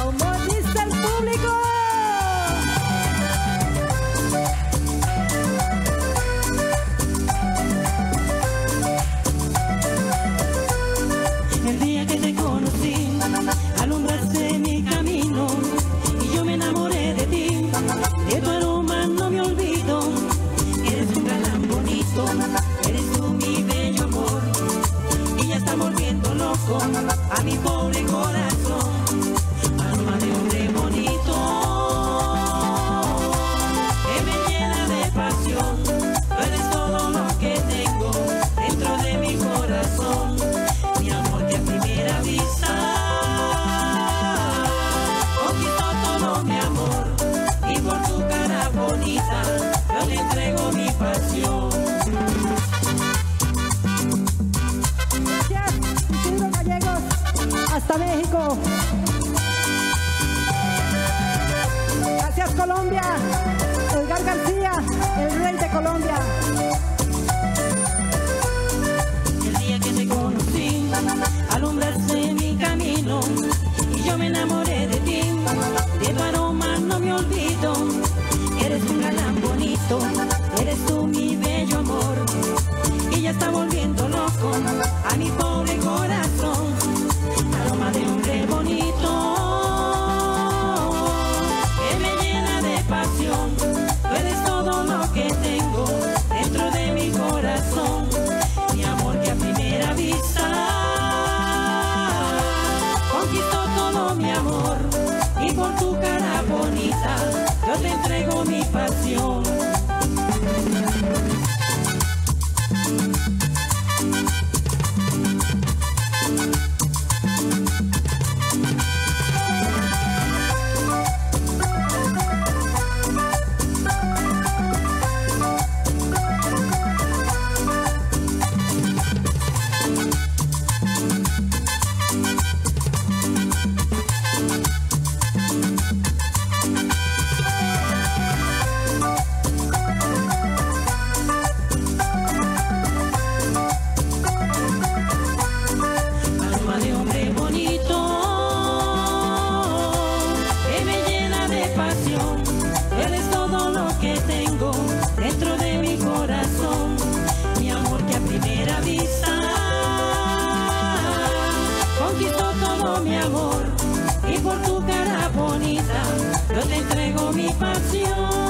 Almonestar público. El día que te conocí, alumbraste mi camino y yo me enamoré de ti. De tu aroma no me olvido. que Eres un galán bonito. A mi pobre corazón, hasta México. Gracias Colombia, Edgar García, el rey de Colombia. El día que te conocí, alumbraste mi camino y yo me enamoré de ti. De tu aroma no me olvido, eres un galán bonito, y por tu cara bonita yo te entrego mi pasión. Pasión. Eres todo lo que tengo dentro de mi corazón, mi amor que a primera vista conquistó todo mi amor y por tu cara bonita yo te entrego mi pasión.